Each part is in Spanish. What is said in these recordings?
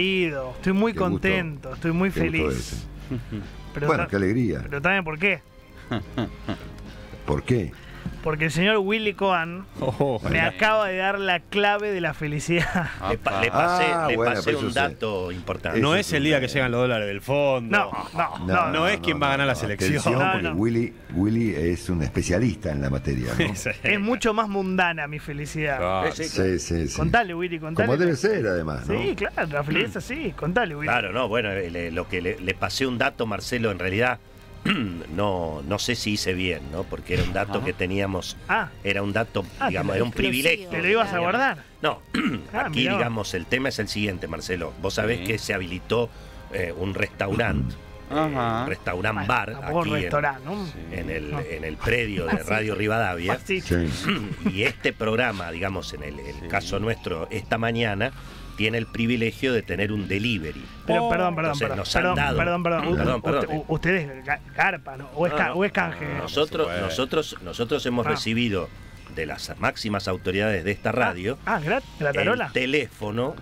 querido. Estoy muy Qué gusto. contento, estoy muy feliz. Pero, Bueno, qué alegría. pero también, ¿por qué? ¿Por qué? Porque el señor Willy Cohen Oh, me acaba de dar la clave de la felicidad. Le, pa- le pasé, Ah, le bueno, pasé pero un sí. dato importante. no es el día que llegan los dólares del fondo. No, no, no. no es quien va a ganar la selección. Porque no. Willy, Willy es un especialista en la materia. ¿no? Sí. Es mucho más mundana mi felicidad. Claro. Sí, Sí, sí, sí. Contale, Willy, contale. Como debe ser, además. ¿no? Sí, claro, la felicidad es así. Contale, Willy. Claro, no, bueno, le- lo que le, le pasé un dato, Marcelo, en realidad no, no sé si hice bien, ¿no? Porque era un dato que teníamos, Ah, era un dato, Ah, digamos, era un privilegio. ¿te lo ibas a guardar? No, Ah, aquí, mirá digamos, el tema es el siguiente, Marcelo. Vos sabés Sí. que se habilitó eh, un restaurante, un restaurant bar, aquí en, en el, No. en el predio de Radio Rivadavia. Sí. Y este programa, digamos, en el, el caso nuestro, esta mañana, tiene el privilegio de tener un delivery. Pero perdón, perdón, Entonces, perdón. nos han Perdón, dado- perdón, perdón. Perdón, perdón. Ustedes ga- garpa, ¿no? O es, No, no. o es canje. Nosotros, nosotros, nosotros hemos Ah. recibido de las máximas autoridades de esta radio Ah, gratarola. el teléfono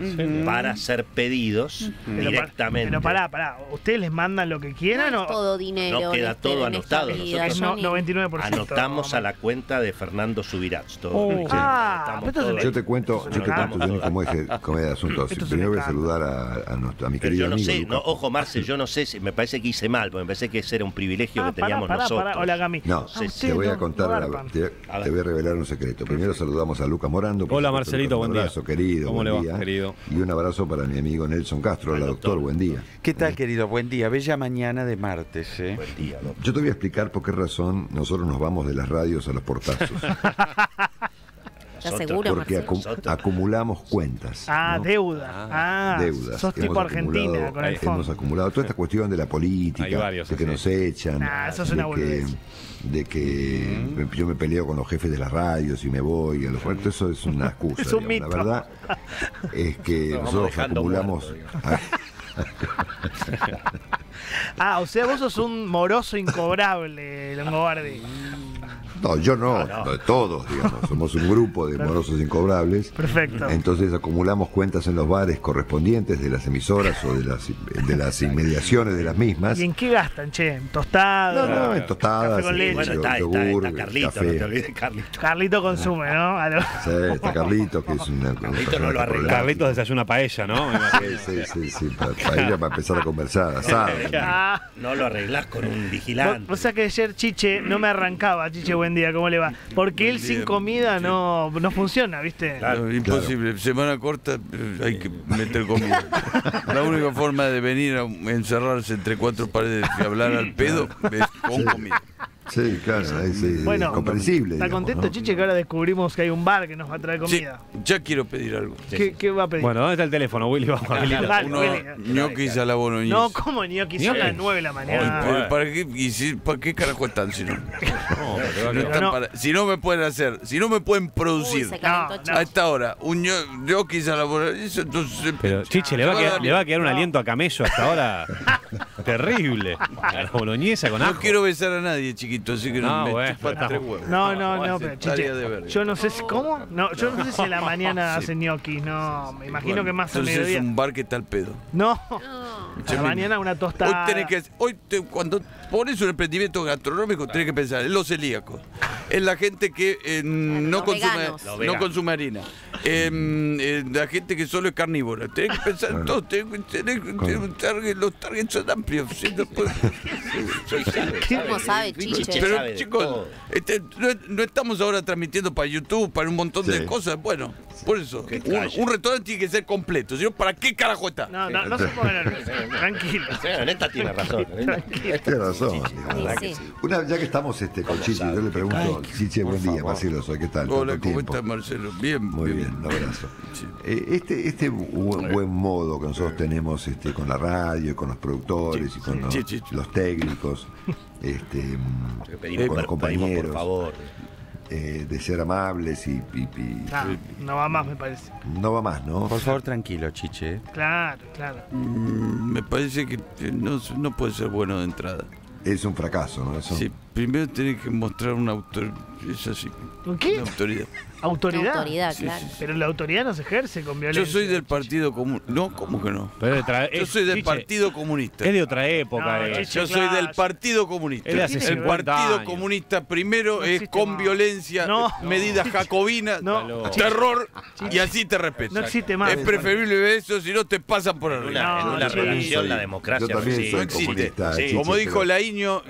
para hacer pedidos Pero pa- directamente. Pero pará, pará. ¿Ustedes les mandan lo que quieran no o todo dinero. No queda este- todo anotado, vida, nosotros- no- Johnny. 99%? Anotamos a la cuenta de Fernando Subirats. Todo Oh, Sí, ah, todo. Yo te cuento, yo te cuento Anotamos Johnny, todo. cómo es el, cómo es el asunto. Esto es un Primero voy a saludar a, a nuestro- a mi Pero querido yo no amigo. sé, Lucas no, ojo. Marce, yo no sé, si- me parece que hice mal, porque me parece que ese era un privilegio Ah, que teníamos pará, nosotros. pará. Hola, Gami. No, Ah, te voy a contar, te voy a revelar un secreto. Primero saludamos a Lucas Morando. Hola, supuesto, Marcelito, Lucas, buen un día. abrazo, querido. ¿Cómo buen le va, día. querido? Y un abrazo para mi amigo Nelson Castro, Al la doctor, doctor. buen día. ¿Qué tal, querido? Buen día. Bella mañana de martes, ¿eh? Buen día, doctor. Yo te voy a explicar por qué razón nosotros nos vamos de las radios a los portazos. ¿Estás Nosotros- seguro, porque acu- acumulamos cuentas. Ah, ¿no? deuda. Ah, deudas. sos tipo Argentina con el Hemos fondo. acumulado toda esta cuestión de la política, varios de que nos echan, Nah, eso es de, una que. De que me- yo me peleo con los jefes de las radios y me voy, a lo fuerte eso es una excusa. Es un digamos. La mito. verdad es que Nos nosotros acumulamos... muertos, Ah, o sea, vos sos un moroso incobrable, Longobardi. No, yo no, No, no. no, todos, digamos, somos un grupo de morosos incobrables. Perfecto. Entonces acumulamos cuentas en los bares correspondientes de las emisoras o de las, de las inmediaciones de las mismas. ¿Y en qué gastan, che? ¿En tostadas? No, no, en tostadas, Café con en leche. Bueno, está, está, yogur, está Carlito, café. no te olvides, Carlito. Carlito consume, ¿no? A lo- Sí, está Carlitos, que es una. persona no lo arregla. Carlitos desayuna paella, ¿no? Sí, sí, sí, sí, para, para ella para empezar a conversar, ¿sabes? Ah, No lo arreglás con un vigilante. vos sabés que ayer Chiche no me arrancaba, Chiche, buen día, ¿cómo le va? Porque él sin comida no, no funciona, ¿viste? Claro. No, imposible. Semana corta eh, hay que meter comida. La única forma de venir a encerrarse entre cuatro paredes y hablar al pedo es con comida. Sí, claro, es, es Bueno, comprensible. ¿Está digamos, contento, ¿no? Chiche, que ahora descubrimos que hay un bar que nos va a traer Sí, comida? ya quiero pedir algo. ¿Qué, qué va a pedir? Bueno, ¿dónde está el teléfono, Willy? Vamos a ñoquis a la boloñesa. No, ¿cómo ñoquis? Son las 9 de la mañana. Pero ¿para qué, y si- ¿Para qué carajo están si no? No, pero No están no. para- si no me pueden hacer, si no me pueden Uy, producir No, chico. a esta hora un ño- ñoquis a la boloñesa, entonces... Pero, Chiche, le va, a quedar, le va a quedar un aliento a camello hasta ahora terrible. A la boloñesa con No ajo. quiero besar a nadie, chiquito, así que no, No, me bueno, tres está- huevos. No, no, no, pero Chiche, yo no sé si, ¿cómo? No, yo no sé si a la mañana hacen ñoquis, no, me imagino Bueno, que más al Entonces es mediodía. un bar que está al pedo. No, No. a la mañana una Hoy tostada. tenés que, hoy te- cuando pones un emprendimiento gastronómico, tenés que pensar en los celíacos, en la gente que eh, no, consume, no consume harina, en, en la gente que solo es carnívora. Tenés que pensar en todo, tenés, que- tenés tenés un target, los targets son amplios. No ¿Cómo sabe, Pero sabe chicos, este, no, no estamos ahora transmitiendo para YouTube, para un montón Sí. de cosas. Bueno, por eso, un, un restaurante tiene que ser completo. No, ¿para qué carajo está? No, no, no se pongan tranquilo. Sí, Neta tiene razón. Tiene razón. Sí, sí. Una, ya que estamos este, con Chichi, yo le pregunto, Chichi, buen día, Marcelo, soy, ¿qué tal? Hola, ¿cómo estás, Marcelo? Bien, Muy bien, un abrazo. Eh, Este, este bu- buen, modo que nosotros tenemos este, con la radio, con los productores y con los, Sí, sí, sí. los técnicos, este, Pedimos, con los pedimos, compañeros, por favor. eh, de ser amables y, y- y- no va más, me parece. no va más, ¿no? Por favor, tranquilo, Chiche. Claro, claro. Mm, Me parece que eh, no, no puede ser bueno de entrada. Es un fracaso, ¿no? Eso. Sí, primero tenés que mostrar una autoridad. Es así. ¿Qué? Una autoridad. ¿Autoridad? Autoridad, Sí, claro. sí, sí. Pero la autoridad no se ejerce con violencia. Yo soy del Partido Comunista. No, ¿cómo que no? Pero de tra- Yo soy del Chiche, Partido Comunista. Es de otra época. No, eh. Chiche, Yo soy del Partido Comunista. Es de hace el 50 Partido años. Comunista primero No es con más. violencia, No. medidas jacobinas, No. terror y así te respeto. No existe más. Es preferible ver eso si no te pasan por arriba. en una relación la democracia Yo también sí. soy no existe. comunista. Sí. Chiche, Como dijo pero- Laíño,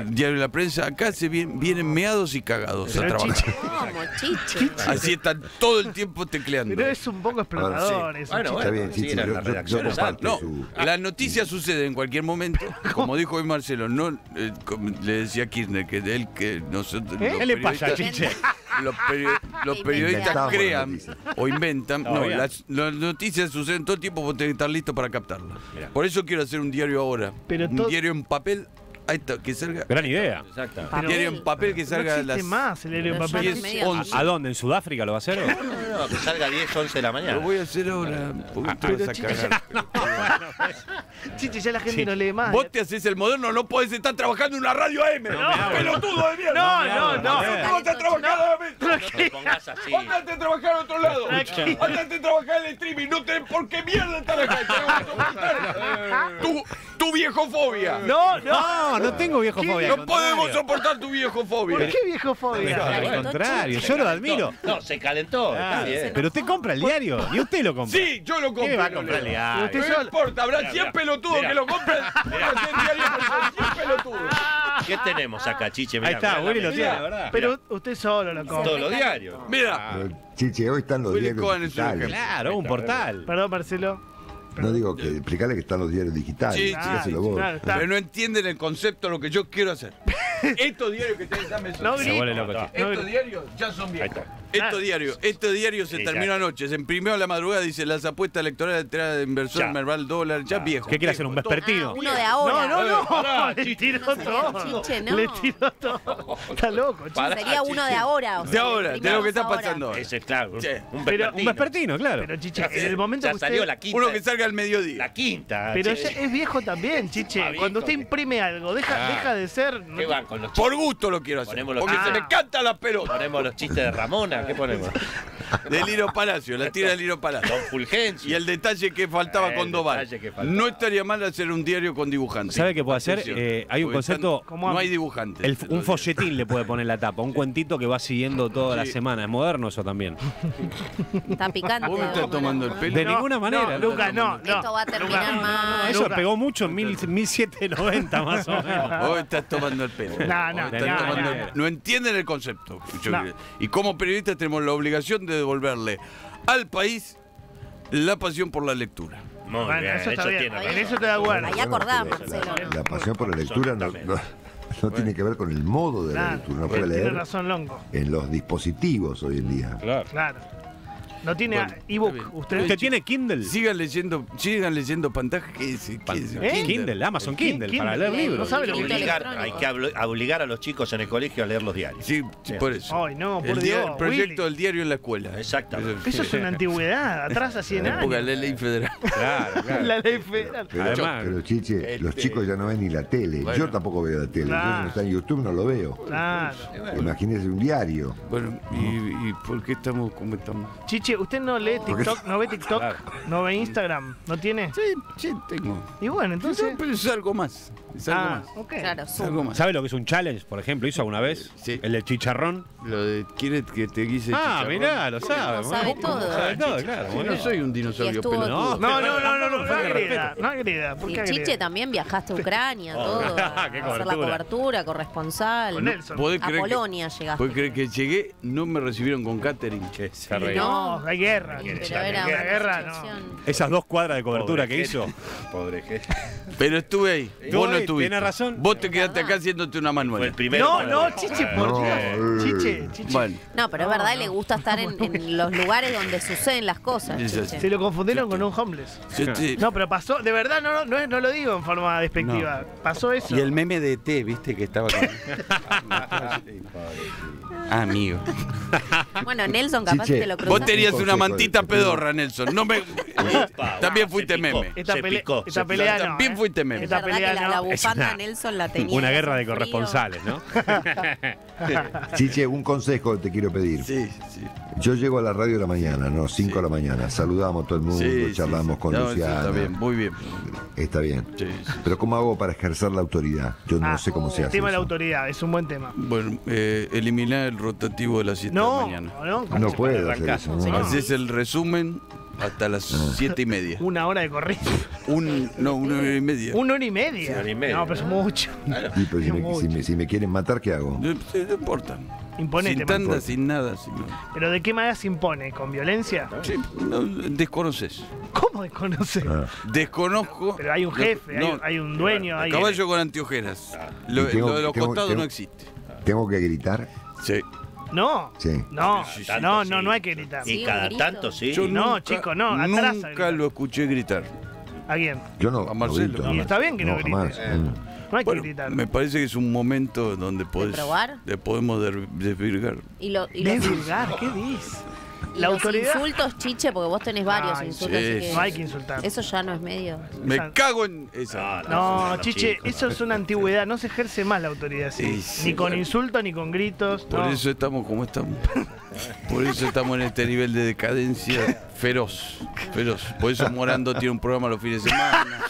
el diario de la prensa, acá se vienen, vienen meados y cagados a trabajar. Chiche, ¿Cómo, chiche? Así están todo el tiempo tecleando. pero es un poco explotador eso, Bueno, Chiche. Está bien, Sí, yo, las yo- yo redacciones comparto No, su... la noticia sucede en cualquier momento. Como dijo hoy Marcelo, no eh, como le decía Kirchner que de él que nosotros ¿Eh? los ¿Qué le pasa, periodistas- Chiche? Los, peri- los periodistas Inventamos crean o inventan. No, las, las noticias suceden todo el tiempo, vos tenés que estar listo para captarlas. Mirá. Por eso quiero hacer un diario ahora. Pero un diario en papel. Ahí está, que salga. Gran idea. Exacto. Papel. diario en papel que No salga a existe las más el héroe en papel. no 10, media- 11. ¿A dónde? ¿En Sudáfrica lo va a hacer? o? No, no, que salga a 10, 11 de la Lo mañana. voy a hacer ahora. porque te pero vas a Cagar. Chiche, ya la gente no lee más. Vos te haces el moderno, no podés estar trabajando en una radio AM. ¡Pelotudo de mierda! No, no, no. ¿Cómo te No te pongas así. Andate a trabajar a otro lado. Tranquilo. Andate a trabajar en el streaming. No tenés por qué mierda estar acá. Tenés que soportar tu, tu viejofobia. No, no. No, no tengo viejo fobia. al No podemos contrario. soportar tu viejofobia. ¿Por qué viejo fobia? Al contrario, yo lo admiro. No, se calentó. Ah, Está bien. pero usted compra el diario y usted lo compra. Sí, yo lo compro. ¿Qué va a no comprar el leo. diario? Usted No solo- importa, habrá Mira, 100 mira, pelotudos mira. que lo compren. Voy a hacer diario con 100 pelotudos. ¿Qué tenemos acá, Chiche? Mirá, Ahí está, mirá la Willy lo tiene, la verdad. Pero usted solo lo compra. Todos los diarios. Mira, Chiche, hoy están los Willy diarios digitales. Claro, un portal. Perdón, Marcelo. No digo que explicarle que están los diarios digitales. Sí, sí, Dígaselo vos. claro, pero no entienden el concepto de lo que yo quiero hacer. Estos diarios que ustedes saben son- No No. Estos diarios ya son viejos. Estos diarios, este diario se Sí, terminó ya. anoche, se imprimió a la madrugada, dice las apuestas electorales de entrada de inversor, Ya. Merval dólar, ya viejo. ¿Qué quiere hacer? ¿Un vespertino? Ah, uno de No, ahora. no, no. pará, Le Chiche. tiró todo. Chiche, no. Le tiró todo. Está loco, Sería uno de ahora. o De ahora, de lo que está pasando ahora. Ese, claro. un- vespertino, claro. Pero Chiche, en el momento ya que usted... salió la quinta. Uno que salga al mediodía. La quinta. Pero es viejo también, Chiche. Viejo, Cuando usted imprime algo, deja, Ah. deja de ser... no ¿Qué van con los Por gusto lo quiero hacer. Porque se me canta la pelota. Ponemos los chistes de Ramona. ¿Qué ponemos? De Liro Palacio, la tira de Liro Palacio. Don Fulgencio. Y el detalle que faltaba Eh, con el Doval. No estaría mal hacer un diario con dibujantes. ¿Sabe qué puede hacer? Eh, hay un concepto- están- ¿Cómo no hay dibujantes. El- un folletín le puede poner la tapa, un cuentito que va siguiendo toda la Sí. semana. Es moderno eso también. Está picante. Vos me estás tomando el pelo. De ninguna manera. No, Lucas, no, no. Esto va a terminar mal. Eso pegó mucho en mil- 1790 más o menos. Vos estás tomando el pelo. No, no, no, no, el- entienden el concepto. Y como periodistas tenemos la obligación de devolverle al país la pasión por la lectura. Muy Bueno, bien, eso está bien. tiene En eso estoy de acuerdo. Ahí Marcelo. La, la pasión por la lectura no, no- no tiene que ver con el modo de la Claro, lectura. Uno puede leer razón Longo. en los dispositivos hoy en día. Claro. Claro. No tiene Bueno, ebook. bien. ¿Usted? ¿Usted tiene Kindle? Sigan leyendo, sigan leyendo pantajas. ¿Qué es? ¿Qué es? ¿Eh? Kindle, Amazon Kindle, Kindle. para leer No libros. sabe lo que Librito tiene. Obligar- electrónico. hay que obligar a los chicos en el colegio a leer los diarios. Sí, sí, por eso. Ay, no, por el, dia- Dios, el proyecto Willy. del diario en la escuela. Exactamente. Eso es una antigüedad, atrás a 100 La época de años. la ley federal. Claro, claro. La ley federal. Pero, Además- pero, Chiche, los chicos ya no ven ni la tele. Bueno. Yo tampoco veo la tele. Claro. Yo no está en YouTube, no lo veo. Claro. Imagínese un diario. Bueno, ¿y, y por qué estamos como estamos? Chiche, ¿usted no lee TikTok? ¿No ve TikTok? ¿No ve Instagram? ¿No tiene? Sí, sí, tengo. Y bueno, entonces. No, pero es algo más. Es algo Ah, más. ok. Claro, Es algo más. ¿Sabe lo que es un challenge, por ejemplo? ¿Hizo alguna vez? Sí. El del chicharrón. Lo de quiere que te guise Ah, chicharrón. mirá, lo sabe. Lo sabe todo. Sabe todo, claro. Yo bueno. no soy un dinosaurio pelotudo. No, No, no, no, no, no, no de agreda. No agreda. ¿Por Y? Chiche también viajaste a Ucrania, todo. a Qué hacer la cobertura. corresponsal. Con Nelson. ¿Podés A Polonia llegaste. ¿Podés creer que llegué? No me recibieron con catering. Che. No, hay guerra. Guerra, no. Esas dos cuadras de cobertura que hizo. Pobre. Pero estuve ahí. Vos no ahí, estuviste. tiene razón. Vos te quedaste acá haciéndote una Fue el manual. primero. No, no, Chiche, por No, Dios. eh. Chiche, Chiche. Bueno, No, pero es verdad, no. le gusta estar en, en los lugares donde suceden las cosas. Chiche. Se lo confundieron con un homeless. No, pero pasó, de verdad, no, no, no, es- no lo digo en forma despectiva. Pasó eso. Y el meme de T, viste, que estaba con... Ah, amigo. Bueno, Nelson capaz Chiche, te lo Vos cruzas. tenías Un una mantita de- pedorra, Nelson. No me... También se fuiste meme. Esta, pelea no. También ¿eh? fuiste meme. Esta pelea que no. Bufanda una- Nelson la tenía. Una guerra de corresponsales, ¿no? Chiche, un consejo te quiero pedir. Sí, sí. Yo llego a la radio de la mañana, no, 5 de la mañana. Saludamos a todo el mundo, Sí, sí, charlamos sí. con No, sí, Luciana. Está bien, muy bien. Está bien. Sí, sí. Pero ¿cómo hago para ejercer la autoridad? Yo no Ah, sé cómo se El hace. tema de la autoridad es un buen tema. Bueno, eh, eliminar el rotativo de las 7 de la No, mañana. no, ¿cómo No puedo puede hacer eso. Sí, ¿no? no. Haces el resumen hasta las Ah. 7 y media. Una hora de corrido. Un, no, una hora y media. Una hora y media. Una hora y media. No, pero es mucho. Pero si, me, Mucho. si me- si me quieren matar, ¿qué hago? No, importa. Imponete, sin tanda, sin nada. sin- Pero ¿de qué manera se impone? ¿Con violencia? Sí, no, desconoces. ¿Cómo desconocer? Ah. Desconozco. Pero hay un jefe, hay, hay un dueño, hay... Caballo con anteojeras. Lo, Y tengo- lo de los tengo- costados tengo- no existe. ¿Tengo que gritar? Sí. No, Sí. no, Sí, sí, no, sí. no, no hay que gritar. Y Sí, cada grito. tanto, sí. Yo- No, chico, no, atrás a Nunca gritar. lo escuché gritar. ¿A quién? Yo no. A Marcelo. grito, Y jamás. está bien que no grite. jamás. Eh. No hay que Bueno, gritar. me parece que es un momento donde podés, probar? le podemos der- desvirgar. Y, lo, y los, Desvirgar, ¿qué dices? Y La los autoridad... insultos, chiche, porque vos tenés varios Ay, insultos. sí, así que No hay que insultar. Eso ya no es medio. Me cago en esa. No, no, chiche, chicos, eso es una antigüedad, no se ejerce más la autoridad así. Sí, sí, ni con bueno. insultos ni con gritos. Por no. eso estamos como estamos. Por eso estamos en este nivel de decadencia feroz. Feroz. Por eso Morando tiene un programa los fines de semana.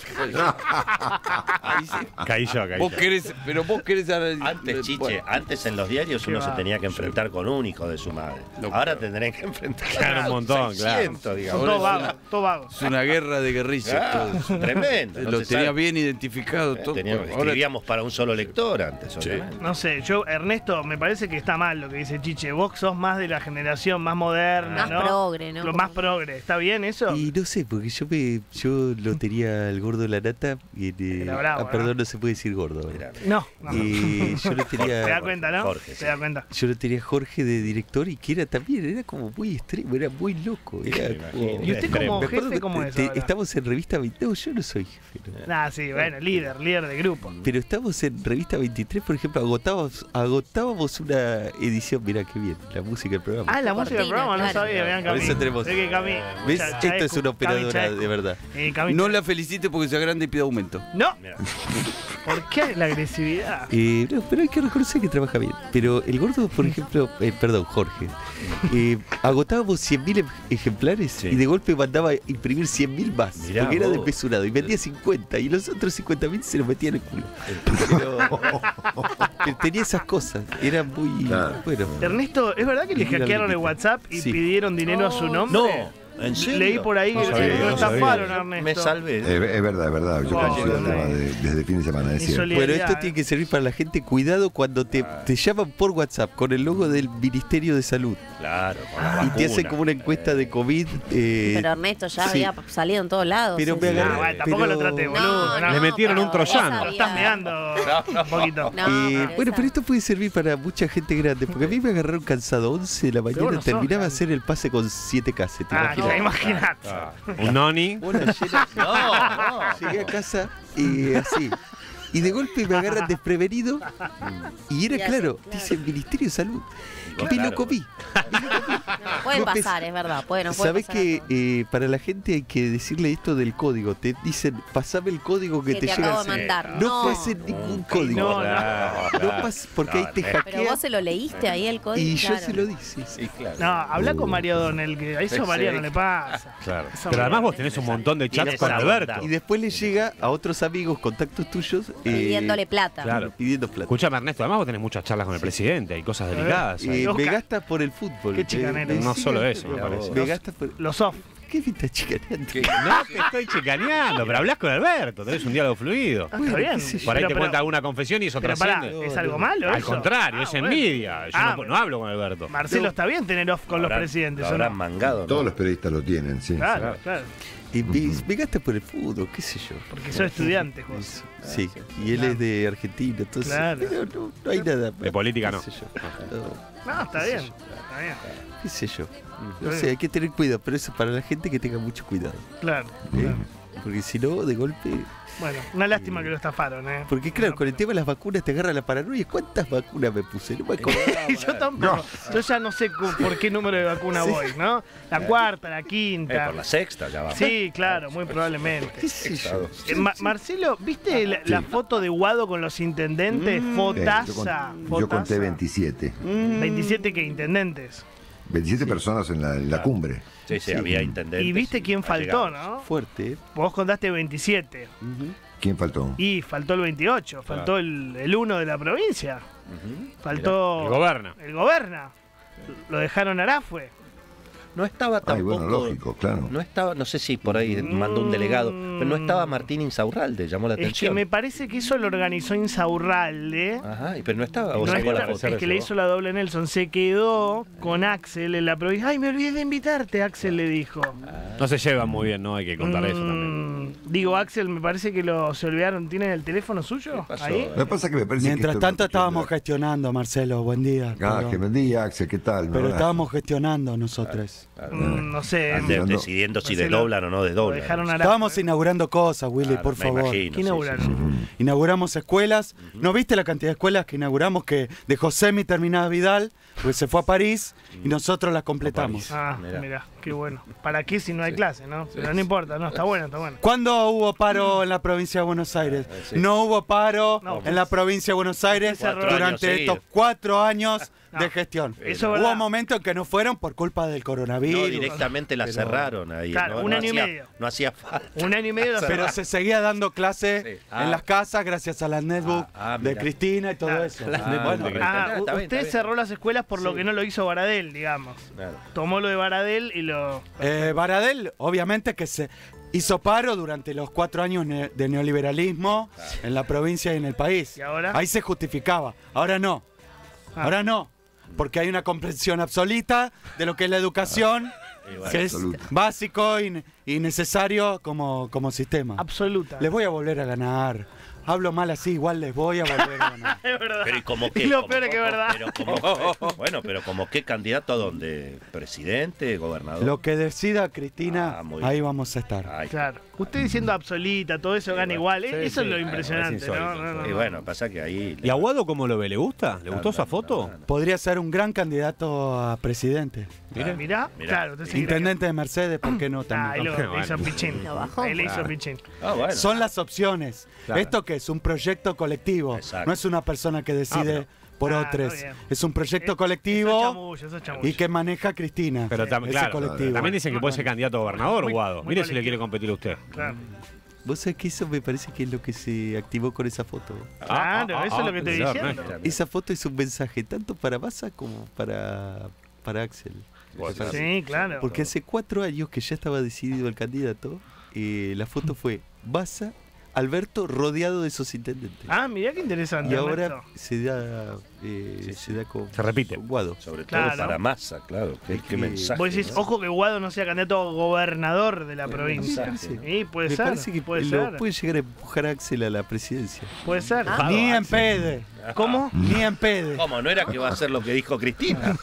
Ahí sí. Caí yo, caí Vos yo. querés, pero vos querés Antes, Chiche, Bueno, antes en los diarios uno se tenía que enfrentar con un hijo de su madre. No, Ahora claro. tendrán que enfrentar Claro, un montón, claro. 600, digamos. Son todos vagos, todos vagos. es una guerra de guerrillas. Ah, todo eso. tremendo. no Lo se tenía sabe. bien identificado todo. Teníamos- Ahora- escribíamos para un solo lector antes, obviamente. No sé, yo, Ernesto, me parece que está mal lo que dice Chiche. Vos sos más de la generación más moderna, Más ¿no? progre, ¿no? Lo más progre. ¿Está bien eso? Y no sé, porque yo me, yo lo tenía al gordo de la nata y en, eh, Era bravo, ah, perdón, ¿no? no se puede decir gordo. No, no. Y yo lo ¿Te das tenía cuenta, no? Jorge, ¿Te sí. das cuenta? yo lo tenía a Jorge de director y que era también, era como muy extremo, era muy loco. Era como- ¿Y usted como jefe cómo es te-? Estamos en revista 20, no, yo no soy jefe. no. Ah, sí, bueno, líder, líder de grupo. Pero estamos en revista 23, por ejemplo, agotábamos, agotábamos una edición, mirá qué bien, la música programa. Ah, la música del programa, no claro. sabía, vean Por eso tenemos- Ve que Cami- ¿Ves? Esto es Chaescu, una operadora de verdad. Eh, No la felicite porque sea grande y pida aumento. No, Mira. ¿por qué la agresividad? Eh, no, pero hay que reconocer que trabaja bien. Pero el gordo, por ejemplo, eh, perdón, Jorge, eh, agotábamos 100.000 em- ejemplares Sí. y de golpe mandaba a imprimir 100.000 más. Mirá porque era vos. desmesurado y vendía 50 y los otros 50.000 se los metía en el culo. Pero, tenía esas cosas, era muy. Claro. Bueno, Ernesto, ¿es verdad que le hackearon el. WhatsApp y Sí. pidieron dinero a su No. nombre? No, ¿en serio? Leí por ahí que No lo- sabía, lo no estafaron. Ernesto. Me salvé. Es, es verdad, es verdad. Yo conocí el tema de- desde el fin de semana, es cierto. bueno, esto eh. tiene que servir para la gente. Cuidado cuando te, te llaman por WhatsApp con el logo del Ministerio de Salud Claro, con la y te hacen como una encuesta de COVID. eh, Pero Ernesto ya sí. había salido en todos lados. Pero me agarré- Ah, bueno, tampoco pero- lo traté, boludo. No, no. Le metieron un troyano. vos Lo estás sabías. meando un poquito. No, Eh, pero bueno, esa- pero esto puede servir para mucha gente grande, porque a mí me agarraron cansado 11 de la mañana, bueno terminaba de hacer el pase con 7 cases. ¿te Ah, imaginas? ya imagínate. Ah, Un noni. Una llena- Llegué a casa y así. Y de golpe me agarran desprevenido y era claro, claro. dice Ministerio de Salud. Claro. Me lo comí. No, puede pasar, es verdad. Puede, nos puede ¿Sabés pasar que eh, para la gente hay que decirle esto del código? Te dicen, pasame el código que, que te, te llega. acabo al- de mandar. No, No, pasen ningún código. No, no. Claro, No claro. pas- porque ahí te No, Pero hackean. vos se lo leíste ahí el código. Y yo se lo dije. Sí, claro. No, habla con Mario Donel, que a eso María no le pasa. Claro. Pero además vos tenés un montón de chats con Alberto. Y después le llega a otros amigos, contactos tuyos. Pidiéndole plata. Claro. Pidiendo plata. Escuchame, Ernesto, además vos tenés muchas charlas con el presidente y cosas delicadas. ahí. Eh, me por el fútbol. Qué chicanero. Eh, No sí, solo eso, me parece. Me gasta por... Los off. ¿Qué me está chicaneando? No te estoy chicaneando, pero hablas con Alberto, tenés un diálogo fluido. Ah, está bien. Por ahí Pero- te pero- cuenta alguna confesión y eso Pero pará. ¿es algo malo Al eso? contrario, Ah, es bueno. envidia. Yo Ah, no, hablo con Alberto. Marcelo, está bien tener off con los presidentes, lo mangado. ¿no? Todos los periodistas lo tienen, sí. Claro, claro. Y me, por el fútbol, qué sé yo. Porque soy estudiante, José. Sí, y él es de Argentina, entonces Claro. no, no hay nada. De política no. No, está bien. Está bien. qué sé yo. No sé, hay que tener cuidado, pero eso para la gente que tenga mucho cuidado. Claro. Sí. claro. Porque si no, de golpe. Bueno, una lástima que lo estafaron, ¿eh? Porque claro, No, con el tema de las vacunas te agarra la paranoia. ¿Cuántas vacunas me puse? No me acuerdo. yo tampoco. Yo ya no sé cu- por qué número de vacuna Sí. voy, ¿no? La cuarta, la Eh, quinta. por la sexta ya va. Sí, claro, muy probablemente. ¿Qué sé yo? Eh, Ma- Marcelo, ¿viste la, la Sí. foto de Guado con los intendentes? Eh, yo, Fotaza. con- yo fotaza. conté 27. 27 que intendentes. 27 personas en la, en la cumbre. Sí, sí, había intendentes. Y viste quién faltó. ¿no? Fuerte. ¿eh? Vos contaste 27. ¿Quién faltó? Y faltó el 28. Faltó el, el 1 de la provincia. Faltó. El goberna. El goberna. Lo dejaron Arafue. No estaba Ay, tampoco. bueno, lógico, claro. No estaba, no sé si por ahí mandó un delegado, pero no estaba Martín Insaurralde, llamó la Es que atención. me parece que eso lo organizó Insaurralde. Ajá, pero no estaba, o No sacó la foto. es que le hizo la doble Nelson. Se quedó con Axel en la provincia. Ay, me olvidé de invitarte, Axel le dijo. No se llevan muy bien, ¿no? Hay que contar eso también. Mm, Digo, Axel, me parece que lo, se olvidaron. ¿Tienen el teléfono suyo? Ahí. Lo que pasa es que me parece que Mientras esto- tanto estábamos gestionando, Marcelo, buen día. Ah, pero que buen día, Axel, ¿qué tal? pero ¿No? estábamos gestionando nosotros. Mm, no sé. Ah, de- no. decidiendo si Marcelo, desdoblan o no Lo desdoblan. dejaron Arafue. Estábamos inaugurando cosas, Willy, Claro, por me favor. imagino, ¿Qué sí, inauguraron? sí, sí. Inauguramos escuelas. ¿No viste la cantidad de escuelas que inauguramos que dejó semi terminada Vidal? Porque se fue a París y nosotros las completamos. Ah, Mirá. mira, qué bueno. ¿Para qué si no hay clase, no? Pero no importa, no, está bueno, está bueno. ¿Cuándo hubo paro en la provincia de Buenos Aires? No hubo paro No, en la provincia de Buenos Aires durante años estos cuatro años No. de gestión. Eso hubo verdad. momentos que no fueron por culpa del No, coronavirus. directamente la cerraron ahí. Claro, no, un no año y medio. No hacía falta. Un año y medio Pero se seguía dando clase Sí. Ah. en las casas gracias a la netbook Ah, ah, de. Cristina y todo Claro. eso. Ah, bueno. Ah, bien, usted bien. cerró las escuelas por lo que no lo hizo Baradel, digamos. Claro. Tomó lo de Baradel y lo. Eh, Baradel, obviamente que se hizo paro durante los cuatro años ne- de neoliberalismo en la provincia y en el país. ¿Y ahora? Ahí se justificaba. Ahora no. Ah. Ahora no. Porque hay una comprensión absoluta de lo que es la educación, bueno, que es absoluta. básico y, y necesario como, como sistema. Absoluta. Les voy a volver a ganar. Hablo mal así, igual les voy a volver a ganar. Es verdad. Pero y como que. Y lo peor es que es verdad. Pero como, bueno, pero como qué candidato a dónde? ¿Presidente? ¿Gobernador? Lo que decida Cristina, Ah, ahí vamos a estar. Ay, Claro. Usted diciendo absoluta, todo eso gana igual. Sí, eso sí, es lo es impresionante, insólito, ¿no? No, no, Y no. bueno, pasa que ahí. ¿Y Aguado cómo lo ve? ¿Le gusta? ¿Le gustó esa foto? Podría ser un gran candidato a presidente. Mirá, mirá, Mirá. claro, Intendente de Mercedes, ¿por qué no que- Ah, ahí también? lo, le hizo pichín. Ahí le hizo pichín. Ah, bueno. Son las opciones. Claro. ¿Esto es? Un proyecto colectivo. Exacto. No es una persona que decide por Ah, otros. Es un proyecto Eh, es colectivo chamullo, eso es chamullo. y que maneja Cristina. Pero tam- claro, colectivo. también dicen que puede ser candidato a gobernador, Muy- Guado. muy Mire si le quiere competir a usted. Claro, Vos sabés que eso me parece que es lo que se activó con esa foto. Claro, eso es lo que estoy pensar, diciendo. Esa foto es un mensaje tanto para Massa como para, para Axel. Sí, claro. Porque hace cuatro años que ya estaba decidido el candidato, eh, la foto fue Massa, Alberto rodeado de esos intendentes. Ah, mirá qué interesante. y ahora se da, eh, se da con, Se repite. con Guado. Sobre Claro. todo para masa, claro. Qué, Es qué que- mensaje. Vos decís, ¿no? ojo que Guado no sea candidato a gobernador de la provincia. mensaje. Sí, puede Me ser. parece que puede lo ser. puede llegar a empujar a Axel a la presidencia. Puede ser. Ah. Ni en pede. ¿Cómo? Ni en pede. ¿Cómo? ¿No era que va a hacer lo que dijo Cristina?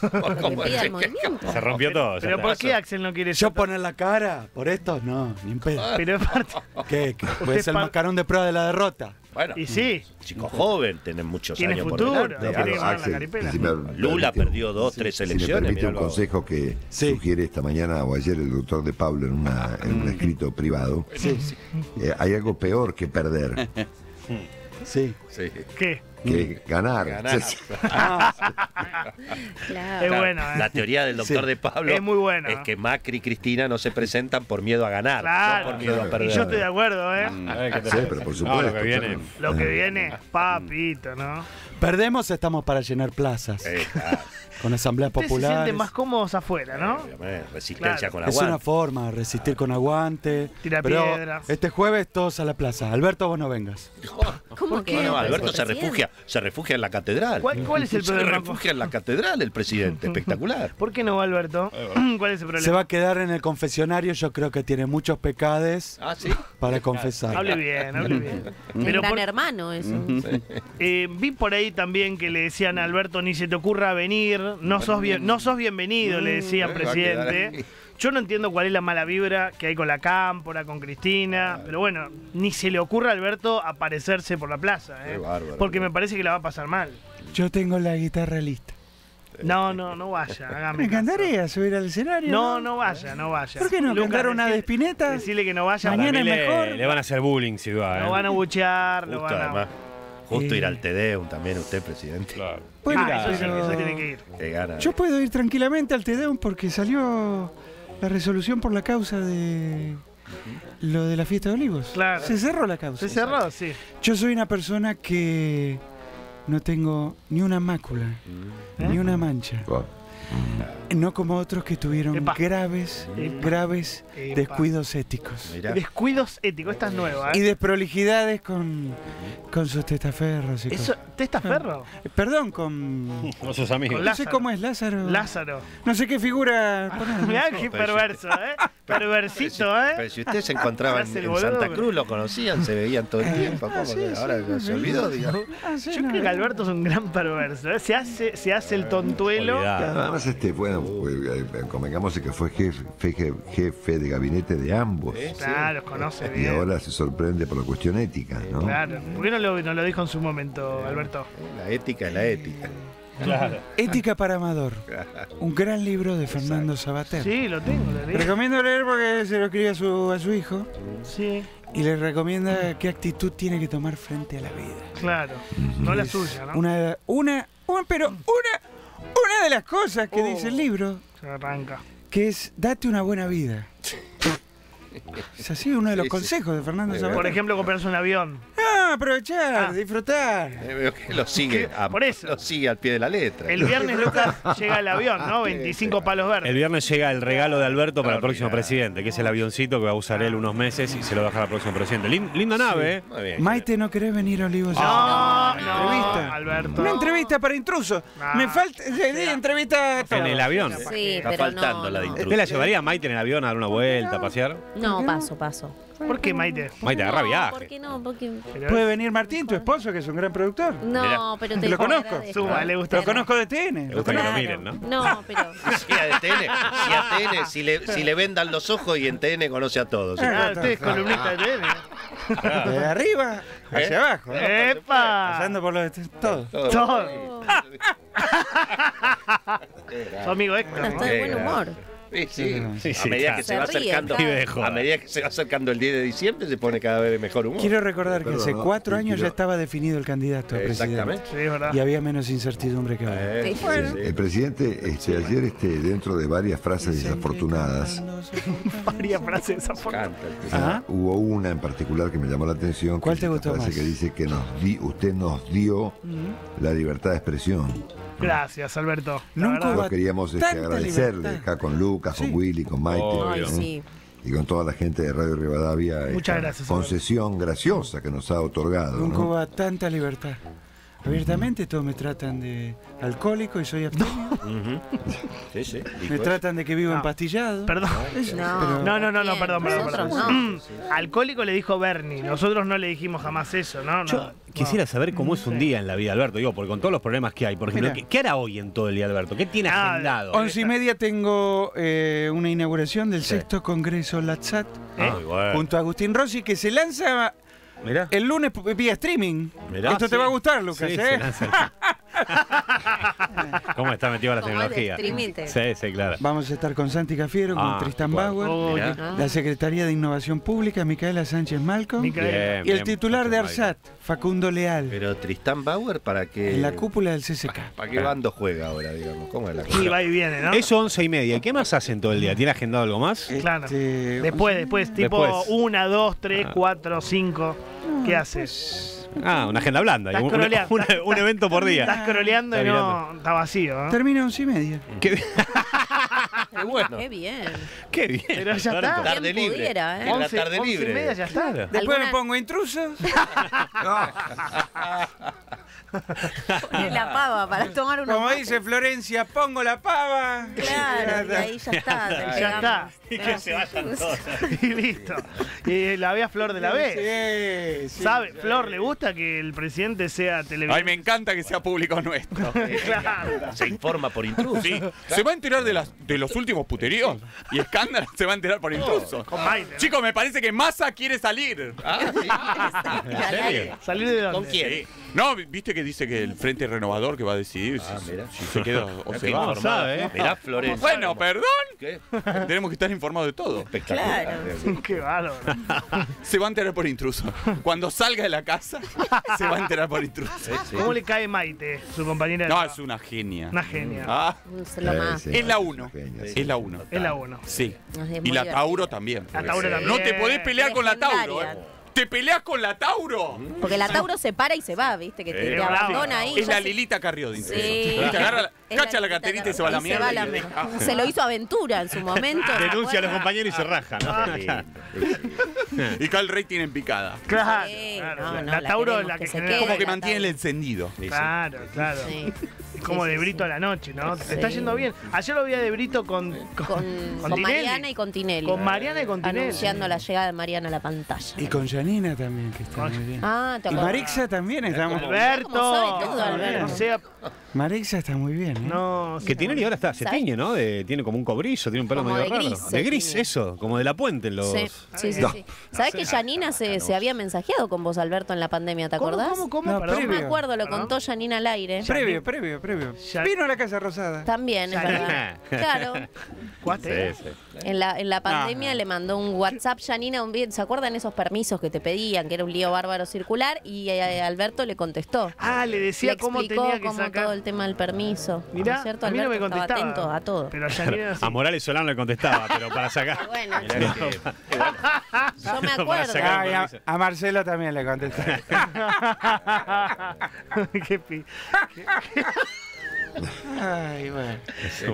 Se rompió todo. Pero. ¿por qué Axel no quiere Yo poner la cara por esto, no, ni en pedo. Pero es parte. ¿Qué? ¿Qué? Puede ser el mascarón de prueba de la derrota. Bueno, Y sí, chico joven, tienen muchos Tiene años futuro. por No, delante. pero, la si me Lula permite- perdió dos, tres Si me elecciones. permite un consejo que Sí. sugiere esta mañana o ayer el doctor de Pablo en, una- en Mm. un escrito privado, eh, hay algo peor que perder, Sí. Sí. ¿qué? Que ganar. Ganar. Claro. Es bueno, ¿eh? La teoría del doctor Sí. de Pablo Es muy buena. es que Macri y Cristina no se presentan por miedo a ganar, Claro. no por miedo a Y perder. yo estoy de acuerdo, ¿eh? A ver, ¿qué te Sí, pero por No, supuesto. lo que viene. Lo que viene, papito, ¿no? Perdemos, estamos para llenar plazas. Eh, claro, Con asambleas Ustedes se populares. sienten más cómodos afuera, ¿no? obviamente, resistencia Claro. con Es una aguante. forma, resistir con aguante. Tira Pero piedras. este jueves todos a la plaza. Alberto, vos no vengas. ¿Cómo que? No, Alberto se refugia, se refugia en la catedral. ¿Cuál- cuál es el Se problema? refugia en la catedral el presidente, espectacular. ¿Por qué no va Alberto? ¿Cuál es el problema? Se va a quedar en el confesionario. Yo creo que tiene muchos pecades Ah, sí. para confesar. Hable bien, hable bien. Un Pero gran por- hermano eso. eh, vi por ahí también que le decían a Alberto, ni se te ocurra venir, no sos, bien, no sos bienvenido, le decían, Mm, a quedar presidente. Yo no entiendo cuál es la mala vibra que hay con la cámpora, con Cristina, pero bueno, ni se le ocurre a Alberto aparecerse por la plaza, ¿eh? Qué bárbaro. porque me parece que la va a pasar mal. Yo tengo la guitarra lista. No, no, no vaya, hágame Me caso. encantaría subir al escenario. No, no vaya, no vaya. ¿Por qué no? Lucas, ¿Cantar una de Spinetta? Decirle que no vaya, Mañana es le, mejor. le van a hacer bullying si va, ¿eh? lo van a buchear, lo van a... además. Justo Eh. ir al Tedeum también, usted, presidente. Claro. Bueno, Ah, eso sí, pero- eso tiene que ir. Que gana. Yo puedo ir tranquilamente al Tedeum porque salió la resolución por la causa de lo de la fiesta de olivos. Claro. Se cerró la causa. ¿Se cerró? Sí. Yo soy una persona que no tengo ni una mácula, ¿Eh? ni una mancha. Oh, No como otros que tuvieron Epa. graves, Epa. graves Epa. descuidos éticos. Mirá. Descuidos éticos, esta es nueva, Y ¿eh? desprolijidades con, con sus testaferros y con- Eso, ¿Testaferro? Perdón, con... No sos amigos. Con No sé cómo es Lázaro. Lázaro. No sé qué figura. poner. Mirá qué pero perverso, ¿eh? Perversito, Pero ¿eh? si usted se encontraba en, Santa pero- Cruz, lo conocían, se veían todo el tiempo. ¿Cómo sí, ahora sí, se olvidó, digamos. Ah, sí, Yo no. creo que Alberto es un gran perverso. ¿eh? Se hace, se hace el tontuelo. Además, este, bueno, pues, eh, convengamos que fue jefe, jefe, jefe de gabinete de ambos. Claro, los conoce Y bien. ahora se sorprende por la cuestión ética, ¿no? Claro. ¿Por qué no lo, no lo dijo en su momento, Alberto? La ética es la ética. Ética para Amador. Un gran libro de Fernando Sabater. Sí, lo tengo, lo leí. Recomiendo leer porque se lo escribe a su, a su hijo Sí, y le recomienda qué actitud tiene que tomar frente a la vida. claro. No la suya, ¿no? Una, una, una- pero una, una de las cosas que Oh. dice el libro, Se arranca. que es date una buena vida. Es así uno de los Sí, sí. consejos de Fernando Sabater. Por ejemplo, comprarse un avión. Aprovechar, Ah. disfrutar. Eh, Veo que lo sigue, Por eso. lo sigue al pie de la letra. El viernes, Lucas, llega el avión, ¿no? 25 palos El verdes. viernes llega el regalo de Alberto para el próximo presidente, que es el avioncito que va a usar él unos meses y se lo va a dejar al próximo presidente. Lin- linda nave, ¿eh? Muy bien. Maite, ¿no querés venir a Olivos? No, no, entrevista. Alberto. Una entrevista para intrusos. Ah. Me falta. sí, sí, entrevista. a En todos. el avión. Sí, Está pero faltando no, la de no. intruso. ¿Usted la llevaría a Maite en el avión a dar una vuelta, a pasear? No, paso, paso. ¿Por qué, Maite? Maite, agarra viaje. ¿Por qué no? Porque... Puede venir Martín, tu esposo, que es un gran productor. No, pero te Lo conozco. Suba, le gusta. Lo conozco de TN. Me lo gusta que lo miren, ¿no? No, pero... Si a TN, si, a TN, si, le, si le vendan los ojos y en TN conoce a todos. Ah, usted es columnista de TN. De arriba hacia abajo. ¿no? ¡Epa! Pasando por los. Todo. Todo. Su amigo Héctor. Está de buen humor. Sí, sí. Sí, sí, a medida claro. que se, Se va ríe, acercando, a medida que se va acercando el 10 de diciembre se pone cada vez de mejor humor. Quiero recordar que hace ¿no? cuatro años ya estaba definido el candidato a presidente. Exactamente. Y había menos incertidumbre que ahora. Eh, Sí. sí, sí. El presidente, este, ayer, este, dentro de varias frases desafortunadas, Varias frases presidente. Ajá. hubo una en particular que me llamó la atención. ¿Cuál te gustó frase más? que dice que nos di, usted nos dio la libertad de expresión. Gracias, Alberto. La Nunca verdad. queríamos este, agradecerle libertad. acá con Lucas, Sí. con Willy, con Maite Obvio. Ay, sí. y con toda la gente de Radio Rivadavia. Muchas esta gracias, Concesión graciosa que nos ha otorgado. Nunca ¿no? hubo tanta libertad. Abiertamente todos me tratan de alcohólico y soy abstemio. Ujú. Sí, sí. Me tratan de que vivo No. empastillado. Perdón. No, No, no, no, no, perdón, perdón, perdón. no. Alcohólico le dijo Bernie. Nosotros no le dijimos jamás eso, ¿no? Yo no, quisiera no. saber cómo es un día en la vida, Alberto. Digo, porque con todos los problemas que hay, por ejemplo, Mira. ¿qué, hará hoy en todo el día, Alberto? ¿Qué tiene Ah, agendado? Once y media tengo eh, una inauguración del sexto congreso LATSAT ¿Eh? Ay, bueno. junto a Agustín Rossi que se lanza Mirá. el lunes vía streaming. Mirá, Esto te sí. va a gustar, Lucas, Sí, ¿eh? se lanza el- ¿Cómo está metido la tecnología? Sí, sí, claro. Vamos a estar con Santi Cafiero, Ah, con Tristan bueno. Bauer, Oh. Ah. la Secretaría de Innovación Pública, Micaela Sánchez Malcolm, Micaela. Bien, y el bien, titular de ARSAT, Facundo Leal, Pero Tristán Bauer, ¿para qué? en la cúpula del CCK. ¿Para qué bando juega ahora, digamos? ¿Cómo es la Y cosa? va y viene, ¿no? Eso once y media. ¿Y qué más hacen todo el día? ¿Tiene agendado algo más? Claro. Este, Después, después, tipo Después. una, dos, tres, Ah. cuatro, cinco. ¿Qué haces? Ah, una agenda blanda. Estás Un, scrolleando. una- un evento por día. Estás croleando y no. Está vacío, ¿no? Termina once y media. Qué, Qué bueno. Qué bien. qué bien. Pero ya está. Tarde ¿Quién libre. pudiera, eh? En la tarde once y libre. media ya está. Claro. Después ¿Alguna- me pongo intrusos. Pone la pava para tomar una. Como dice Florencia, pongo la pava. Claro, y ahí ya está. te Ya pegamos. está. Y que se vayan todos. Y listo. Y la ve a Flor de la B. Sí, sí. ¿Sabe? Flor, ¿le gusta que el presidente sea televidente? Ay, me encanta que sea público nuestro. Claro. Se informa por intruso. Sí, se va a enterar de, las, de los últimos puteríos y escándalos, se va a enterar por intruso. Con Maite. ¿no? Chicos, me parece que Massa quiere salir. Aire. ¿Salir de dónde? ¿Con quién? Sí. No, viste que dice que el Frente Renovador que va a decidir si, Ah, mira. si se queda o se va. no sabe, ¿eh? Mirá, Florencia. Bueno, perdón. ¿Qué? Tenemos que estar informados de todo. Espectacular. Qué bárbaro. Se va a enterar por intruso. Cuando salga de la casa, se va a enterar por intruso. ¿Cómo le cae Maite, su compañera? de No, es una genia. Una genia. Ah, Es. Sí, sí, la sí, uno. genia, sí. Es la uno. Es la uno. Sí. Es muy Y la. Tauro también. La Tauro también. No te podés pelear con la Tauro, ¿eh? ¿Te peleas con la Tauro? Porque la Tauro se para y se va, ¿viste? Que te, abandona ahí. Es la se- Lilita Carrió, dice. Sí. Te agarra la- Es cacha la Lilita carterita y se va a la mierda. va la. Se lo hizo Aventura en su momento. ¿se Denuncia a los compañeros y se raja, ¿no? Lindo. Y cae el rating en picada. Claro. Sí, claro. no, no, la, Tauro es la que, se genera- quede, Como que la mantiene el encendido. Claro, claro. Sí. Como Sí, de Brito sí. a la noche, ¿no? Te Sí. está yendo bien. Ayer lo vi a de Brito con, con, Con, con con Tinelli. Mariana y con Tinelli. Con Mariana y con Tinelli. Anunciando la llegada de Mariana a la pantalla. Y con Janina también, que está muy bien. Ah, te Y. Marixa también está muy Alberto. Como sabe todo, Alberto. O sea, Marixa está muy bien, ¿eh? no. Que Tinelli ahora está, se ¿Sabes? tiñe, ¿no? De- tiene como un cobrizo, tiene un pelo Como medio de raro. gris de gris, tiñe. eso, como de la puente en los. Sí, sí, sí. No. sí. ¿Sabes que Janina se, se había mensajeado con vos, Alberto, en la pandemia? ¿Te ¿Cómo, acordás? cómo, cómo? No, Perdón. No me previo. acuerdo, lo contó Janina al aire. Previo, previo, previo. Ya- Vino a la Casa Rosada. También, es verdad. Claro. ¿Cuate? Sí, sí. En la, en la pandemia no. le mandó un WhatsApp Janina, un bien, ¿se acuerdan esos permisos que te pedían, que era un lío bárbaro circular? Y eh, Alberto le contestó. Ah, le decía le cómo explicó tenía que cómo sacar. todo el tema del permiso. ¿No Mirá, es cierto? a mí no me contestaba. atento a todo. Pero a Janina sí. A Morales Solano le contestaba, pero para sacar. Bueno, Mirá que- yo me acuerdo. a, a Marcelo también le contesté. Qué pi- Ay, bueno.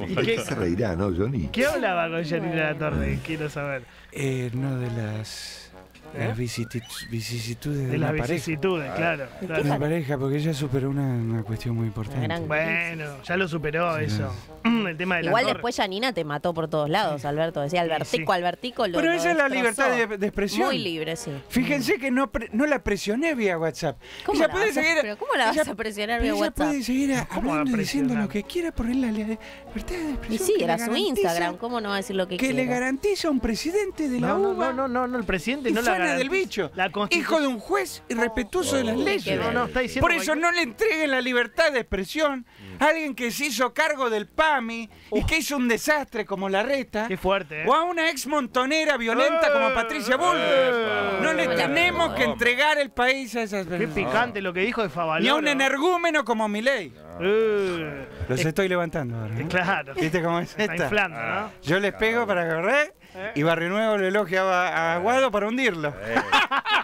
¿Y ¿De qué, qué se reirá, no, Johnny? qué hablaba con Janina La Torre? Quiero saber. Eh, no de las, las visitit- vicisitudes de, De la las pareja. vicisitudes, claro. De claro. la pareja, porque ella superó una, una cuestión muy importante. Gran- Bueno, ya lo superó eso. El tema de la Igual torre. después Janina te mató por todos lados, Alberto. Decía Albertico, sí. Albertico. Lo, Pero lo esa es la libertad de, de expresión. Muy libre, sí. Fíjense que no, pre- no la presené vía WhatsApp. ¿Cómo ella la puede vas a- seguir. pero cómo la vas ella- a presionar vía ella WhatsApp? puede seguir a- ¿Cómo va a hablando y diciendo lo que quiera por la li- libertad de expresión. Y sí, era su Instagram. ¿Cómo no va a decir lo que, Que le quiera? garantiza a un presidente de la No, no, UBA. no, no, no, no, el presidente no la del bicho. Hijo de un juez irrespetuoso de las Tiene leyes. que ver. No, no, está diciendo Por eso cualquier- no le entreguen la libertad de expresión a alguien que se hizo cargo del PAMI y que hizo un desastre como la reta. Qué fuerte, ¿eh? O a una ex montonera violenta como Patricia Bullrich. No le tenemos que entregar el país a esas Qué personas. picante lo que dijo de Favaloro. Ni a un energúmeno como Milei. Eh, Los estoy levantando ahora. ¿no? claro. ¿Viste cómo es Está esta? inflando, ¿no? Yo les pego para correr y Barrio Nuevo lo elogiaba a Aguado para hundirlo.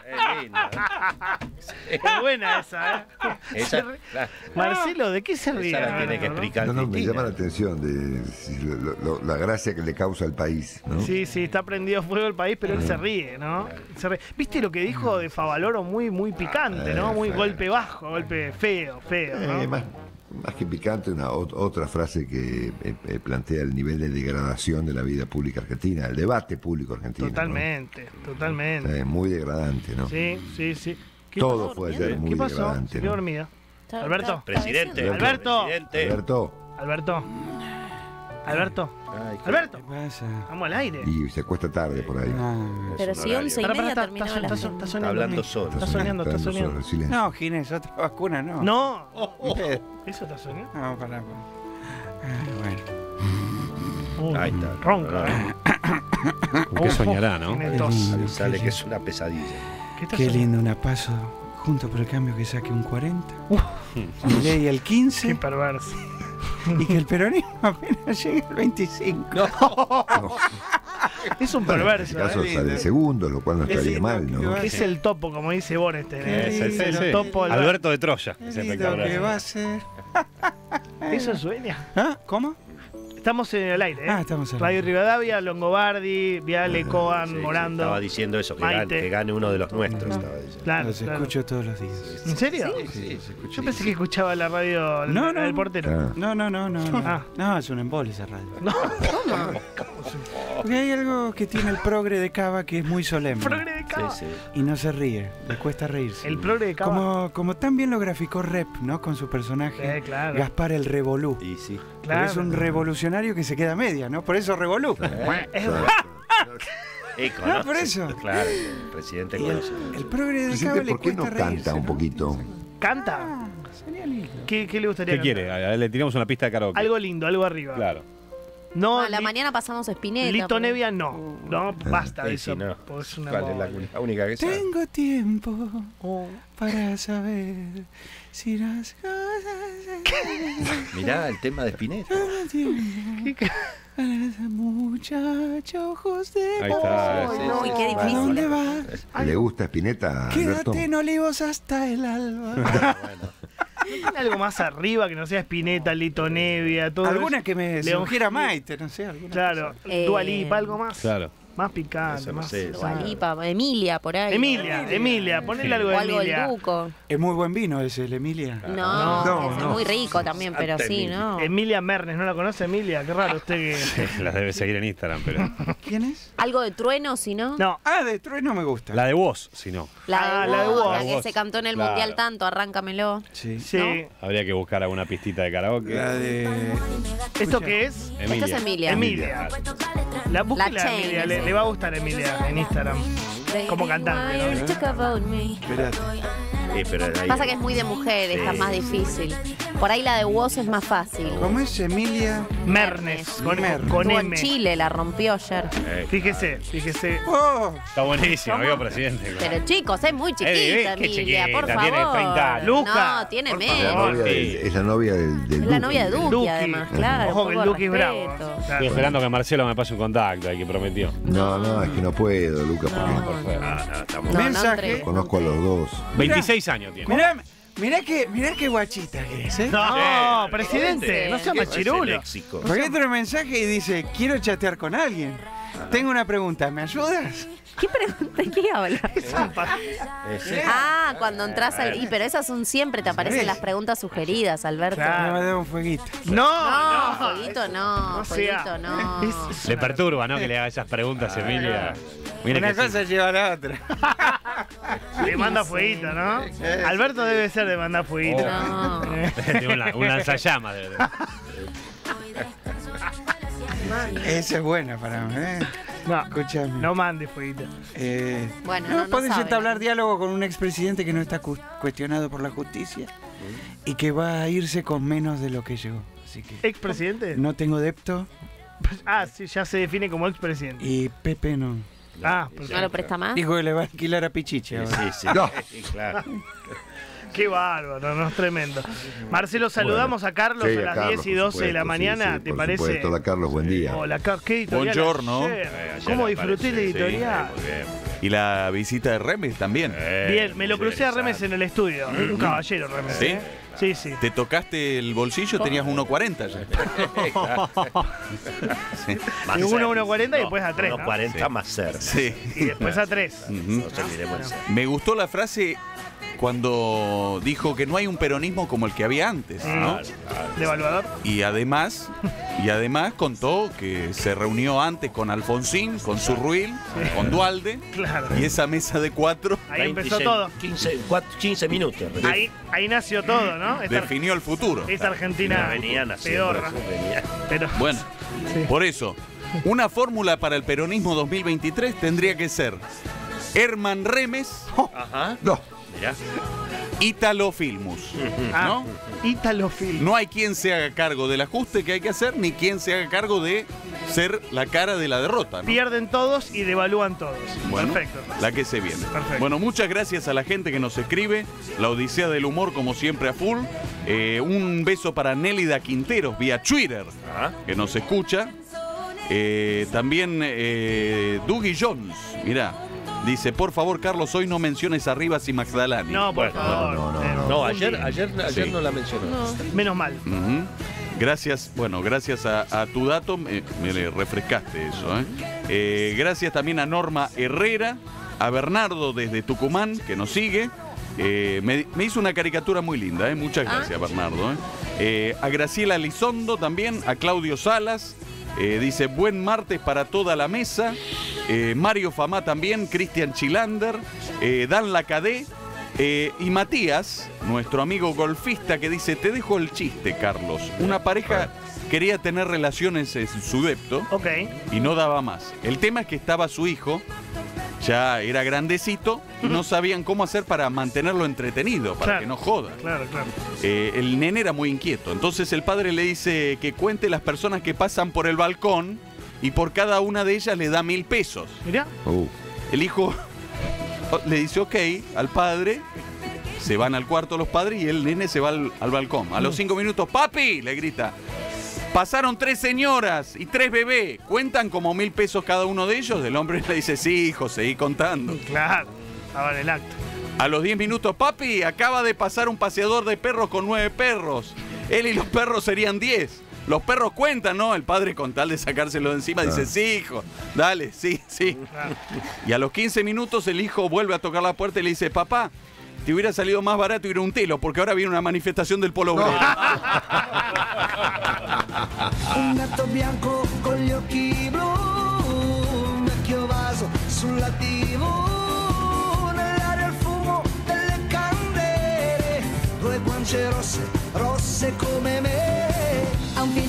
Es lindo. Es buena esa, ¿eh? Esa, Marcelo, ¿de qué se ríe? esa la tiene que explicar No, no, me llama la atención de lo- lo- la gracia que le causa al país, ¿no? Sí, sí, está prendido fuego el país, pero él se ríe, ¿no? Se ríe. ¿Viste lo que dijo de Favaloro? Muy, muy picante, ¿no? Muy Eh, golpe bajo, golpe feo, feo, Eh, ¿no? Más, que picante, una ot- otra frase que eh, eh, plantea el nivel de degradación de la vida pública argentina, el debate público argentino. ¿no? Totalmente, totalmente. Eh, muy degradante, ¿no? Sí, sí, sí. ¿Qué Todo pasó? fue ayer muy ¿Qué pasó? degradante, Se quedó ¿no? dormida. Está- Alberto. Presidente. Alberto. Presidente. Alberto, Alberto. Alberto. Ay, qué- Alberto. ¿Qué pasa? Vamos al aire. y se acuesta tarde por ahí. Ah, Pero Es un si horario. once y Pará, pará, media está, terminó está, la está, gente. está Está soñando. hablando Nick. solo. Está soñando, está Está soñando. solo, silencio. No, Ginés, otra vacuna no. No. Eh, ¿Eso está soñando? No, pará, pará. Ah, bueno. Uh, Ahí está. Ronca. ¿eh? ¿Con qué soñará, no? tiene tos. lindo. Sale que es una pesadilla. ¿Qué está Qué soñando? lindo una paso junto por el cambio que saque un 40. Milei el Qué 15 perverso. y que el peronismo apenas llegue al 25. Es un Bueno, en perverso. este caso ¿eh? sale el segundo, lo cual no estaría mal, ¿no? Es el topo, como dice ¿eh? Es topo, Alberto. De Troya. Es espectacular. va a ser. ¿Eso sueña? ¿Ah? ¿Cómo? Estamos en el aire, ¿eh? Ah, estamos en el Radio aire. Rivadavia, Longobardi, Viale, Coan, Sí, Morando. Estaba diciendo eso, que gane, que gane uno de los nuestros. Estaba diciendo. Claro, Los claro. escucho todos los días. ¿En serio? Sí, se escucha. Yo pensé que escuchaba la radio No, no. del portero. Ah. No, no, no, no. No, Ah. no es un embole esa radio. No, ¿cómo? Porque hay algo que tiene el progre de Cava que es muy solemne. Progre de Cava. Sí, Y no se ríe, le cuesta reírse. El progre de Cava. Como, como también lo graficó Rep, ¿no? Con su personaje Eh, claro. Gaspar el Revolú. sí. Y sí. Claro. es un revolucionario que se queda a media, ¿no? Por eso Revolú. Es Claro. Eh, No, conoce, por eso. Claro, el presidente Y el, conoce. el progre de Cava le ¿por qué no cuesta canta reírse, un ¿no? poquito? ¿Canta? Ah, sería lindo. ¿Qué, qué le gustaría ¿Qué cantar? quiere? A ver, Le tiramos una pista de karaoke. Algo lindo, algo arriba. Claro. No, a la Li- mañana pasamos Spinetta. Lito por- Nevia no. No, basta de Sí, eso. sí, no. pues es una ¿Cuál es la, la única que sabe? Tengo tiempo Oh. para saber si las cosas... Mirá el tema de Spinetta. Muchacho ojos de Ahí está. Sí, no, sí. qué ¿A difícil. dónde vas? ¿Le gusta Spinetta, Alberto? Quédate en Olivos hasta el alba. ¿Tiene algo más arriba que no sea Spinetta, Lito Nevia, todo alguna eso? que me León sugiera. Maite, no sé. Alguna Claro, Eh, Dua Lipa, algo más. Claro. Más picante, Eso no más. Emilia, por ahí. Emilia, Emilia, ponele algo O de algo del Emilia. Duco. Es muy buen vino ese, el Emilia. No, No, es no. muy rico también, pero sí, ¿no? Emilia Mernes, ¿no la conoce Emilia? Qué raro usted que. Las debe seguir en Instagram, pero. ¿Quién es? Algo de trueno, si no. No, Ah, de Trueno me gusta. La de vos, si no. La de, Ah, la de Woz, Woz. la que se cantó en el claro. Mundial tanto, arráncamelo. Sí. sí. ¿No? Habría que buscar alguna pistita de karaoke. La de... ¿Esto qué es? Esto es Emilia. Emilia. Búsqueda La de Chain, Emilia, le, va a gustar Emilia en Instagram. Como cantante. Sí, pero ahí- Pasa que es muy de mujer, está Sí. más difícil. Por ahí la de Woz es más fácil. ¿Cómo es Emilia? Mernes, con, Mernes. con Estuvo en M. Chile, la rompió ayer. Eh, Fíjese, fíjese. ¡Oh! Está buenísimo, amigo presidente. Pero chicos, es muy chiquita, Eh, qué Emilia, por chiquita, favor. tiene 30 años. Luca, No, tiene por Es la menos. novia Sí. del- es la novia del, del Es la novia de Duki. Duki, además, claro. Ojo un que poco el de Duki es bravo. respeto. Claro. Estoy esperando que Marcelo me pase un contacto, ahí que prometió. No, no, es que no puedo, Lucas, porque ah, no, estamos- No, no Mensaje. entré. conozco a los dos. 26 años tiene. Mirá, mirá que, mirá qué guachita que es, ¿eh? No, presidente, no sea ¿Qué es ese machirulo. léxico? Porque entra un mensaje y dice, quiero chatear con alguien. Tengo una pregunta, ¿me ayudas? ¿Qué pregunta? ¿Qué habla? Ah, cuando entras al. Y, pero esas son siempre, te aparecen las preguntas sugeridas, Alberto. Claro. Me va a dar un fueguito. No, No, no. jueguito no, No sea. jueguito no. Le perturba, ¿no? Que le haga esas preguntas, Emilia. Una que sí. cosa lleva a la otra. Manda fueguito, ¿no? Alberto debe ser de mandar fueguito. No. Tiene un, la- un lanzallamas. de- de- Esa es buena para mí, ¿eh? No, Escúchame. no mande fueguito. Eh, Bueno, no, no, no podés sabe, entablar ¿no? diálogo con un expresidente que no está cu- cuestionado por la justicia y que va a irse con menos de lo que llegó. Así que ¿Expresidente? no tengo depto Ah, sí, ya se define como expresidente. y Pepe no. Ah, ¿No perfecto. lo presta más? Dijo que le va a alquilar a Pichiche. Sí, sí. No. Sí, claro. Qué bárbaro, no es tremendo. Marcelo, saludamos a Carlos Sí, a las Carlos, 10 y por 12 de la mañana, sí, sí, ¿te por parece? supuesto. Hola, Carlos, buen día. Hola, Carlos, ¿qué editorial? Buongiorno. ayer? Eh, ¿Cómo disfruté la sí, editorial? muy bien. Y la visita de Remes también. Eh, Bien, me lo crucé a Remes en el estudio. Un caballero, Remes. ¿Sí? ¿eh? Sí, sí. ¿Te tocaste el bolsillo? Tenías 1.40 ya. Sí. Y uno, cerca. uno 40 y después a tres, Uno ¿no? 40 más cerca. Sí. Y después a 3. Ujú. No se miremos en serio. Me gustó la frase cuando dijo que no hay un peronismo como el que había antes, ¿no? Devaluador. Y además, y además contó que se reunió antes con Alfonsín, con Zurruil, con Dualde, Claro. y esa mesa de cuatro Ahí empezó 26, todo. 15, cuatro- 15 minutos. Ahí, ahí nació todo, ¿no? Esta, definió el futuro. esta Argentina eso, venían. Pero Bueno, Sí. por eso, una fórmula para el peronismo 2023 tendría que ser Herman Remes, Ajá. No, Mirá. Italo Filmus. Ah, ¿No? Ítalo Film. No hay quien se haga cargo del ajuste que hay que hacer, ni quien se haga cargo de ser la cara de la derrota. ¿no? Pierden todos y devalúan todos. Bueno, Perfecto. La que se viene. Perfecto. Bueno, muchas gracias a la gente que nos escribe. La Odisea del Humor, como siempre, a full. Eh, un beso para Nélida Quinteros vía Twitter, Ah. que nos escucha. Eh, también eh, Dougie Jones, mira, dice: Por favor, Carlos, hoy no menciones a Rivas y Magdalani. No, por Bueno, favor. no, no, no. No, ayer, ayer, ayer Sí. no la mencionó. Menos mal. Gracias, bueno, gracias a, a tu dato me, me le refrescaste eso. ¿eh? Eh, gracias también a Norma Herrera, a Bernardo desde Tucumán, que nos sigue. Eh, me, me hizo una caricatura muy linda, ¿eh? muchas gracias Bernardo. ¿eh? Eh, a Graciela Lizondo también, a Claudio Salas, eh, dice buen martes para toda la mesa. Eh, Mario Famá también, Cristian Chilander, eh, Dan Lacadé. eh, y Matías, nuestro amigo golfista, que dice: Te dejo el chiste, Carlos. Una pareja quería tener relaciones en su depto Ok. y no daba más. El tema es que estaba su hijo, ya era grandecito, y no sabían cómo hacer para mantenerlo entretenido, para Claro. que no joda. Claro, claro. Eh, el nene era muy inquieto. Entonces el padre le dice que cuente las personas que pasan por el balcón y por cada una de ellas le da mil pesos. Mirá. Uh, El hijo le dice ok al padre. Se van al cuarto los padres y el nene se va al, al balcón. A los cinco minutos, papi, le grita. Pasaron tres señoras y tres bebés. ¿Cuentan como mil pesos cada uno de ellos? El hombre le dice, sí, hijo, seguí contando. Claro. Estaba en el acto. A los 10 minutos, papi, acaba de pasar un paseador de perros con nueve perros. Él y los perros serían 10. Los perros cuentan, ¿no? El padre con tal de sacárselo de encima dice, sí, hijo, dale, sí, sí. Y a los 15 minutos el hijo vuelve a tocar la puerta y le dice, papá, te hubiera salido más barato ir a un telo, porque ahora viene una manifestación del polo obrero. Un gatto bianco con gli occhi blu, un vecchio vaso sulla guance rosse, rosse come me.